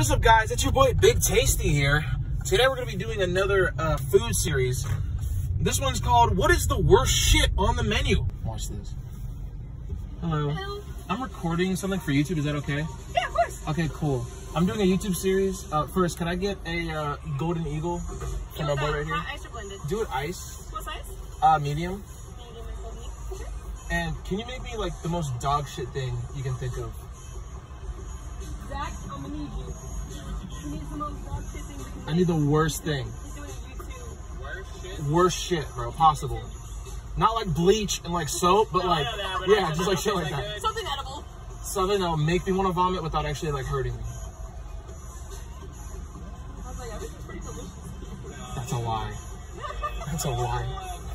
What is up, guys? It's your boy Big Tasty here. Today we're gonna be doing another uh, food series. This one's called "What is the worst shit on the menu?" Watch this. Hello. Hello. I'm recording something for YouTube. Is that okay? Yeah, of course. Okay, cool. I'm doing a YouTube series. Uh, first, can I get a uh, golden eagle from my boy right here? Hot ice or blended? Do it ice, What size? uh, medium. Medium and full meat. And can you make me like the most dog shit thing you can think of? Zach, I'm gonna need you. You need the most dog shit thing you can I need the worst thing. He's doing a YouTube. Worst shit. Worst shit, bro, possible. Not like bleach and like soap, but like, that, but yeah, just like shit like I- that. Something edible. Something that'll make me want to vomit without actually like hurting me. I was like, everything's pretty delicious. That's a lie. That's a lie.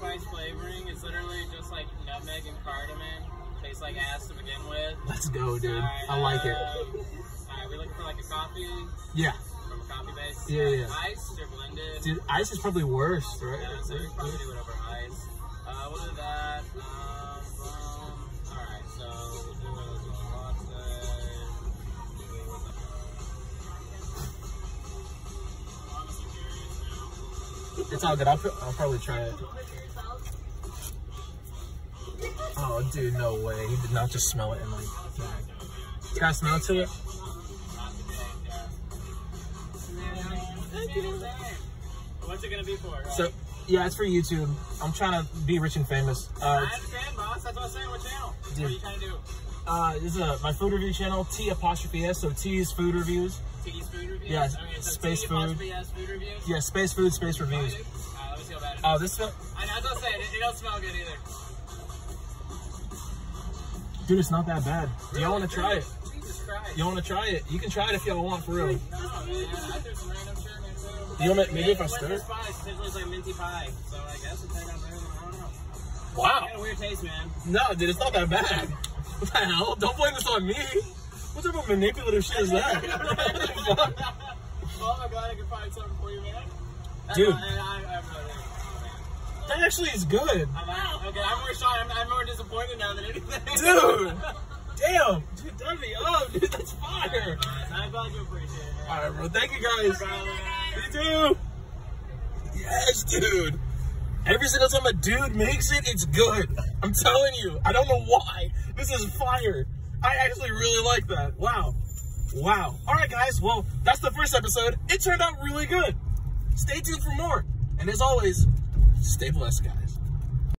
spice flavoring. It's literally just like nutmeg and cardamom. Tastes like ass to begin with. Let's go, dude. Alright, I like it. um, Alright, we're looking for like a coffee Yeah. from a coffee base. Yeah, yeah. Ice or blended. Dude, ice is probably worse, right? Yeah, so we probably do it over ice. It's all good. I'll, I'll probably try it. Oh, dude, no way. He did not just smell it and like that. Can I smell to it? What's it gonna be for? So, yeah, it's for YouTube. I'm trying to be rich and famous. Uh, I understand, boss. That's what I'm saying. What channel? What are you trying to do? Uh, this is uh, my food review channel, T apostrophe S, so T's food reviews. T's food reviews? Yeah, Okay, so space T food. apostrophe S food reviews? Yeah, space food, space reviews. Uh, let me see how bad it is. Oh, this one? I know, as I was saying, it, it don't smell good either. Dude, it's not that bad. Do y'all want to try it? Y'all want to try it? You can try it if y'all want, for real. No, man. I threw some random shit in. You want me- maybe if I stir it? it's like minty pie. So I guess it turned out I don't know. Wow. Got a weird taste, man. No, dude, it's not that bad. What the hell? Don't blame this on me. What type of manipulative shit is that? Oh my god, I can find something for you, man. That's Dude. and I, I have no idea. Oh, that actually is good. I'm out. Okay, I'm more shocked. I'm, I'm more disappointed now than anything. Dude. Damn. Dude, that'd be up, dude. That's fire. I'm glad you appreciate it. All right, bro. Thank you, guys. You too. Yes, dude. Every single time a dude makes it, it's good. I'm telling you. I don't know why. This is fire. I actually really like that. Wow. Wow. All right, guys. Well, that's the first episode. It turned out really good. Stay tuned for more. And as always, stay blessed, guys.